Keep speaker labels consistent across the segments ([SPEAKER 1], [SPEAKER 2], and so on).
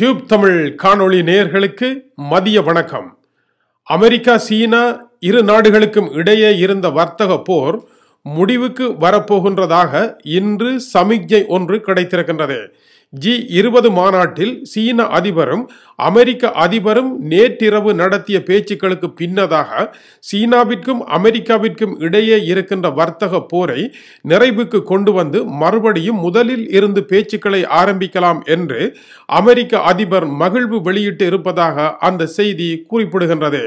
[SPEAKER 1] Tube Tamil காணொளி நேயர்களுக்கு மதிய வணக்கம். அமெரிக்கா சீனா இரு நாடுகளுக்கும் இடையே இருந்த வர்த்தக போர் முடிவுக்கு வரப்போகின்றதாக இன்று சமிக்ஞை ஒன்று கிடைத்திருக்கின்றது. ஜி இருபது மாநாட்டில் சீன அதிபரும் அமெரிக்க அதிபரும் நேற்றிரவு நடத்திய பேச்சுக்களுக்கு பின்னதாக சீனாவிற்கும் அமெரிக்காவிற்கும் இடையே இருக்கின்ற வர்த்தக போரை நிறைவுக்கு கொண்டு வந்து மறுபடியும் முதலில் இருந்து பேச்சுக்களை ஆரம்பிக்கலாம் என்று அமெரிக்க அதிபர் மகிழ்வு வெளியிட்டு இருப்பதாக அந்த செய்தி குறிப்பிடுகின்றது.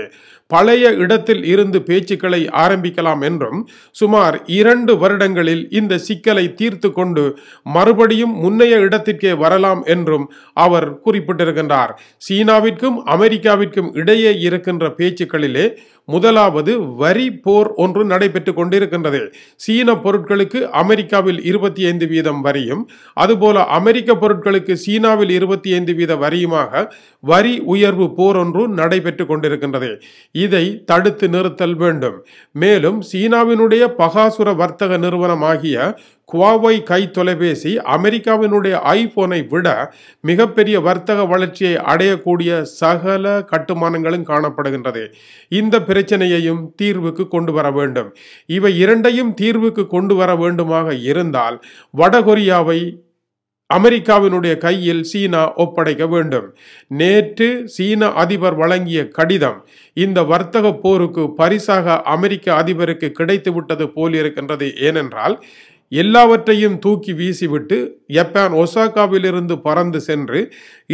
[SPEAKER 1] பழைய இடத்தில் இருந்து பேச்சுக்களை ஆரம்பிக்கலாம் என்றும் சுமார் இரண்டு வருடங்களில் இந்த சிக்கலை தீர்த்து கொண்டு மறுபடியும் முன்னைய இடத்திற்கே வரலாம் என்றும் அவர் குறிப்பிட்டிருக்கின்றார். சீனாவிற்கும் அமெரிக்காவிற்கும் இடையே இருக்கின்ற பேச்சுக்களிலே முதலாவது வரி போர் ஒன்று நடைபெற்று கொண்டிருக்கின்றது. சீன பொருட்களுக்கு அமெரிக்காவில் இருபத்தி ஐந்து வீதம் வரியும் அதுபோல அமெரிக்க பொருட்களுக்கு சீனாவில் இருபத்தி ஐந்து வீத வரியுமாக வரி உயர்வு போர் ஒன்று நடைபெற்று கொண்டிருக்கின்றது. இதை தடுத்து நிறுத்தல் வேண்டும். மேலும் சீனாவினுடைய பகாசுர வர்த்தக நிறுவனமாகிய குவாவை கை தொலைபேசி அமெரிக்காவினுடைய ஐபோனை விட மிகப்பெரிய வர்த்தக வளர்ச்சியை அடையக்கூடிய சகல கட்டுமானங்களும் காணப்படுகின்றது. இந்த பிரச்சனையையும் தீர்வுக்கு கொண்டு வர வேண்டும். இவை இரண்டையும் தீர்வுக்கு கொண்டு வர வேண்டுமாக இருந்தால் வடகொரியாவை அமெரிக்காவினுடைய கையில் சீனா ஒப்படைக்க வேண்டும். நேற்று சீன அதிபர் வழங்கிய கடிதம் இந்த வர்த்தக போருக்கு பரிசாக அமெரிக்க அதிபருக்கு கிடைத்து விட்டது போல் இருக்கின்றது. ஏனென்றால் எல்லாவற்றையும் தூக்கி வீசிவிட்டு ஜப்பான் ஒசாகாவிலிருந்து பறந்து சென்று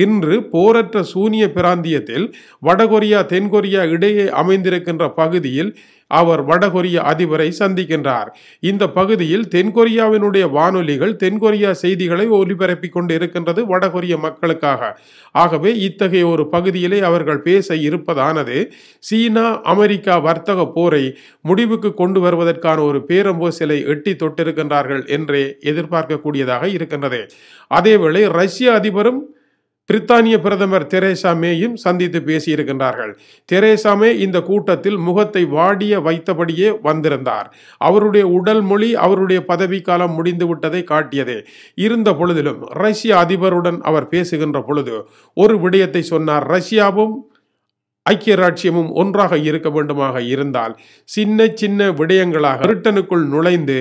[SPEAKER 1] இன்று போரற்ற சூனிய பிராந்தியத்தில் வடகொரியா தென்கொரியா இடையே அமைந்திருக்கின்ற பகுதியில் அவர் வடகொரிய அதிபரை சந்திக்கின்றார். இந்த பகுதியில் தென்கொரியாவினுடைய வானொலிகள் தென்கொரியா செய்திகளை ஒலிபரப்பிக் கொண்டு இருக்கின்றது வடகொரிய மக்களுக்காக. ஆகவே இத்தகைய ஒரு பகுதியிலே அவர்கள் பேச இருப்பதானது சீனா அமெரிக்கா வர்த்தக போரை முடிவுக்கு கொண்டு வருவதற்கான ஒரு பேரம்போசலை எட்டி தொட்டிருக்கின்றார்கள் என்றே எதிர்பார்க்கக்கூடியதாக இருக்கின்றது. அதேவேளை ரஷ்ய அதிபரும் பிரித்தானிய பிரதமர் தெரேசா மேயும் சந்தித்து பேசியிருக்கின்றார்கள். தெரேசா மே இந்த கூட்டத்தில் முகத்தை வாடிய வைத்தபடியே வந்திருந்தார். அவருடைய உடல் மொழி அவருடைய பதவிக்காலம் முடிந்து விட்டதை காட்டியதே. இருந்த பொழுதிலும் ரஷ்ய அதிபருடன் அவர் பேசுகின்ற பொழுது ஒரு விடயத்தை சொன்னார். ரஷ்யாவும் ஐக்கிய ராட்சியமும் ஒன்றாக இருக்க வேண்டுமாக இருந்தால் சின்ன சின்ன விடயங்களாக பிரிட்டனுக்குள் நுழைந்து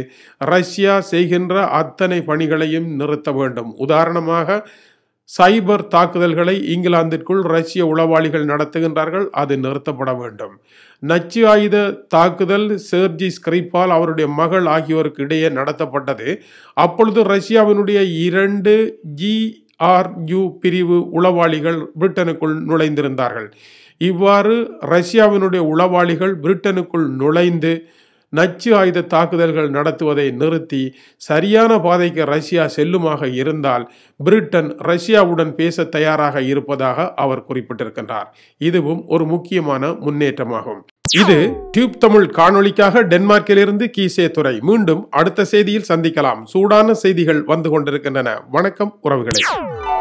[SPEAKER 1] ரஷ்யா செய்கின்ற அத்தனை பணிகளையும் நிறுத்த வேண்டும். உதாரணமாக சைபர் தாக்குதல்களை இங்கிலாந்திற்குள் ரஷ்ய உளவாளிகள் நடத்துகின்றார்கள். அது நிறுத்தப்பட வேண்டும். நச்சு ஆயுத தாக்குதல் சேர்ஜி ஸ்கிரிப்பால் அவருடைய மகள் ஆகியோருக்கு இடையே நடத்தப்பட்டது. அப்பொழுது ரஷ்யாவினுடைய இரண்டு ஜிஆர்யூ பிரிவு உளவாளிகள் பிரிட்டனுக்குள் நுழைந்திருந்தார்கள். இவ்வாறு ரஷ்யாவினுடைய உளவாளிகள் பிரிட்டனுக்குள் நுழைந்து நச்சு ஆயுத தாக்குதல்கள் நடத்துவதை நிறுத்தி சரியான பாதைக்கு ரஷ்யா செல்லுமாக இருந்தால் பிரிட்டன் ரஷ்யாவுடன் பேச தயாராக இருப்பதாக அவர் குறிப்பிட்டிருக்கின்றார். இதுவும் ஒரு முக்கியமான முன்னேற்றமாகும். இது டியூப் தமிழ் காணொளிக்காக டென்மார்க்கிலிருந்து கீசே துறை மீண்டும் அடுத்த செய்தியில் சந்திக்கலாம். சூடான செய்திகள் வந்து கொண்டிருக்கின்றன. வணக்கம் உறவுகளே.